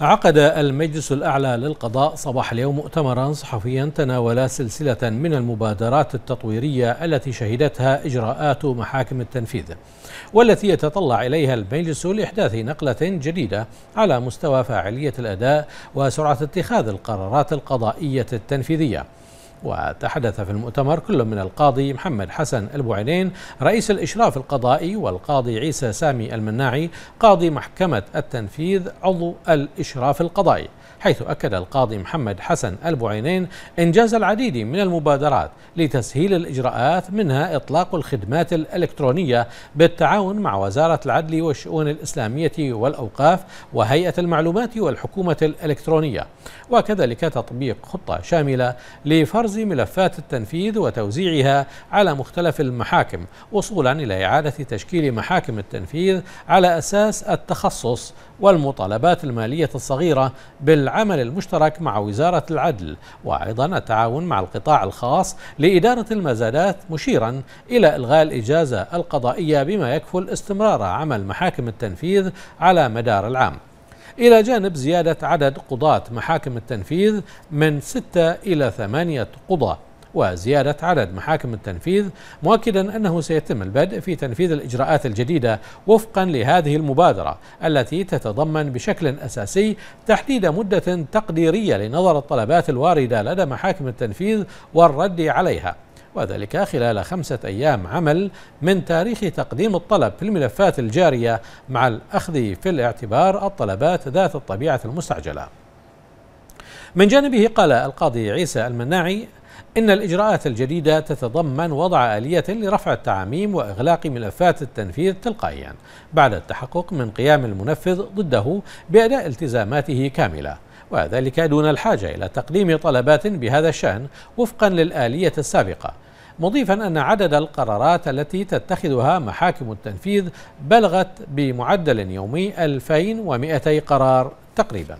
عقد المجلس الأعلى للقضاء صباح اليوم مؤتمرا صحفيا تناول سلسلة من المبادرات التطويرية التي شهدتها إجراءات محاكم التنفيذ والتي يتطلع إليها المجلس لإحداث نقلة جديدة على مستوى فاعلية الأداء وسرعة اتخاذ القرارات القضائية التنفيذية. وتحدث في المؤتمر كل من القاضي محمد حسن البوعينين رئيس الإشراف القضائي والقاضي عيسى سامي المناعي قاضي محكمة التنفيذ عضو الإشراف القضائي. حيث أكد القاضي محمد حسن البوعينين إنجاز العديد من المبادرات لتسهيل الإجراءات منها إطلاق الخدمات الإلكترونية بالتعاون مع وزارة العدل والشؤون الإسلامية والأوقاف وهيئة المعلومات والحكومة الإلكترونية وكذلك تطبيق خطة شاملة لفرز ملفات التنفيذ وتوزيعها على مختلف المحاكم وصولا إلى إعادة تشكيل محاكم التنفيذ على أساس التخصص والمطالبات المالية الصغيرة بالعمل المشترك مع وزارة العدل وأيضا التعاون مع القطاع الخاص لإدارة المزادات مشيرا إلى إلغاء الإجازة القضائية بما يكفل استمرار عمل محاكم التنفيذ على مدار العام. إلى جانب زيادة عدد قضاة محاكم التنفيذ من ستة إلى ثمانية قضاة. وزيادة عدد محاكم التنفيذ مؤكدا أنه سيتم البدء في تنفيذ الإجراءات الجديدة وفقا لهذه المبادرة التي تتضمن بشكل أساسي تحديد مدة تقديرية لنظر الطلبات الواردة لدى محاكم التنفيذ والرد عليها وذلك خلال خمسة أيام عمل من تاريخ تقديم الطلب في الملفات الجارية مع الأخذ في الاعتبار الطلبات ذات الطبيعة المستعجلة. من جانبه قال القاضي عيسى المناعي إن الإجراءات الجديدة تتضمن وضع آلية لرفع التعاميم وإغلاق ملفات التنفيذ تلقائيا بعد التحقق من قيام المنفذ ضده بأداء التزاماته كاملة وذلك دون الحاجة إلى تقديم طلبات بهذا الشأن وفقا للآلية السابقة مضيفا أن عدد القرارات التي تتخذها محاكم التنفيذ بلغت بمعدل يومي 2200 قرار تقريبا.